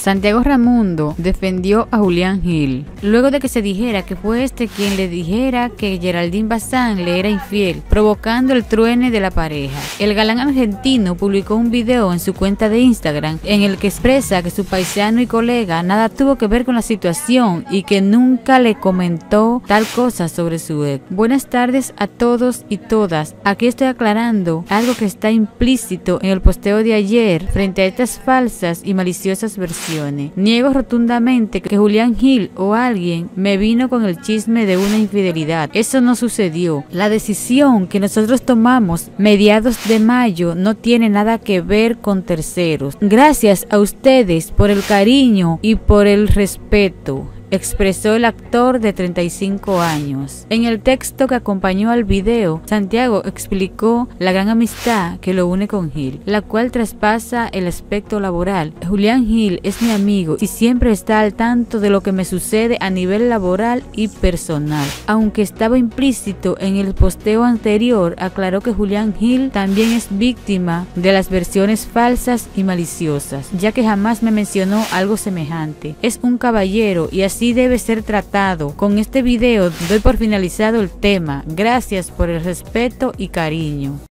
Santiago Ramundo defendió a Julián Gil, luego de que se dijera que fue este quien le dijera que Geraldine Bazán le era infiel, provocando el truene de la pareja. El galán argentino publicó un video en su cuenta de Instagram en el que expresa que su paisano y colega nada tuvo que ver con la situación y que nunca le comentó tal cosa sobre su ex. Buenas tardes a todos y todas. Aquí estoy aclarando algo que está implícito en el posteo de ayer frente a estas falsas y maliciosas versiones Niego rotundamente que Julián Gil o alguien me vino con el chisme de una infidelidad. Eso no sucedió. La decisión que nosotros tomamos mediados de mayo no tiene nada que ver con terceros. Gracias a ustedes por el cariño y por el respeto expresó el actor de 35 años. En el texto que acompañó al video, Santiago explicó la gran amistad que lo une con Gil, la cual traspasa el aspecto laboral. Julián Gil es mi amigo y siempre está al tanto de lo que me sucede a nivel laboral y personal. Aunque estaba implícito en el posteo anterior, aclaró que Julián Gil también es víctima de las versiones falsas y maliciosas, ya que jamás me mencionó algo semejante. Es un caballero y así debe ser tratado. Con este video doy por finalizado el tema. Gracias por el respeto y cariño.